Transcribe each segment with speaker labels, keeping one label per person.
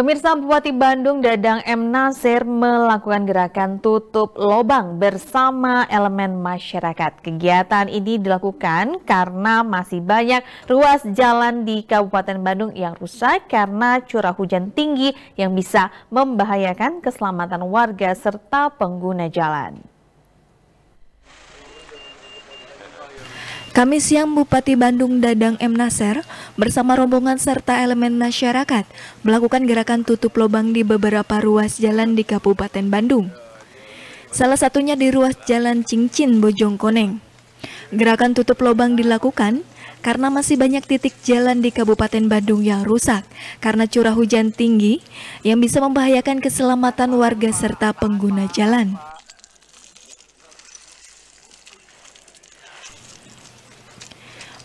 Speaker 1: Pemirsa Bupati Bandung Dadang M. Nasir melakukan gerakan tutup lobang bersama elemen masyarakat. Kegiatan ini dilakukan karena masih banyak ruas jalan di Kabupaten Bandung yang rusak karena curah hujan tinggi yang bisa membahayakan keselamatan warga serta pengguna jalan.
Speaker 2: Kami siang Bupati Bandung Dadang M. Nasir bersama rombongan serta elemen masyarakat melakukan gerakan tutup lubang di beberapa ruas jalan di Kabupaten Bandung. Salah satunya di ruas jalan Cincin Bojongkoneng. Gerakan tutup lubang dilakukan karena masih banyak titik jalan di Kabupaten Bandung yang rusak karena curah hujan tinggi yang bisa membahayakan keselamatan warga serta pengguna jalan.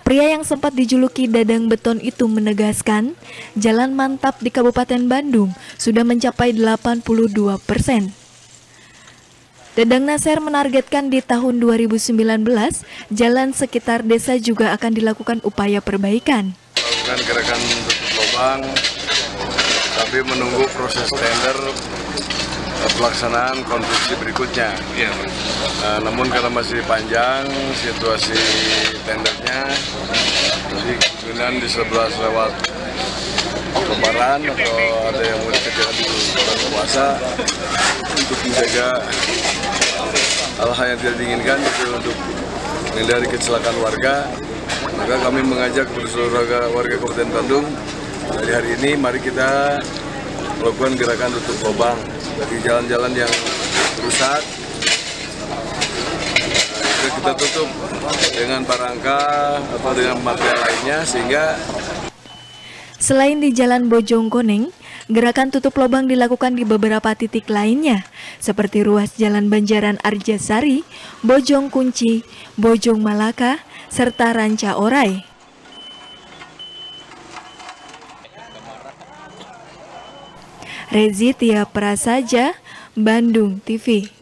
Speaker 2: Pria yang sempat dijuluki Dadang Beton itu menegaskan, jalan mantap di Kabupaten Bandung sudah mencapai 82 persen. Dadang Nasir menargetkan di tahun 2019, jalan sekitar desa juga akan dilakukan upaya perbaikan.
Speaker 3: Lakukan gerakan lubang, tapi menunggu proses tender pelaksanaan konstruksi berikutnya. Ya. Uh, namun karena masih panjang situasi tendernya, jadi kemungkinan di sebelah lewat lebaran atau ada yang mau dikerjakan di bulan puasa untuk menjaga hal-hal yang tidak diinginkan itu untuk menghindari kecelakaan warga maka kami mengajak seluruh warga Kabupaten Bandung dari hari ini mari kita melakukan gerakan tutup lubang bagi jalan-jalan yang rusak nah, kita tutup dengan barangka atau dengan material lainnya sehingga
Speaker 2: Selain di Jalan Bojong Koneng, gerakan tutup lubang dilakukan di beberapa titik lainnya, seperti ruas Jalan Banjaran Arjasari, Bojong Kunci, Bojong Malaka, serta Ranca Orai. Rezi Tia Prasaja, Bandung TV